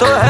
तो है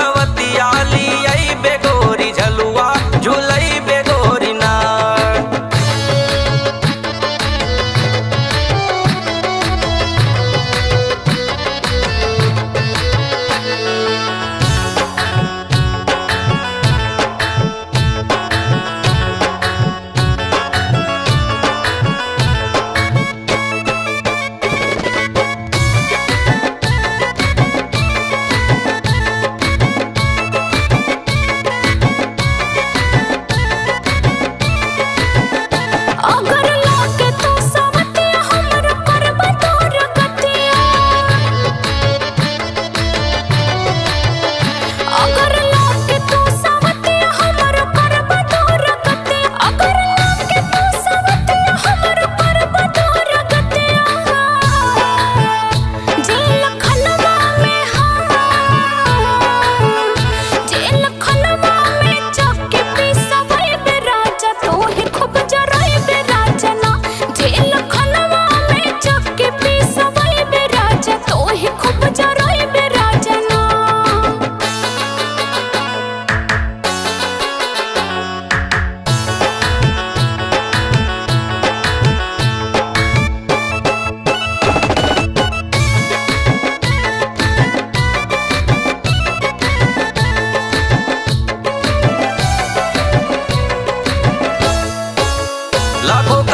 लाखों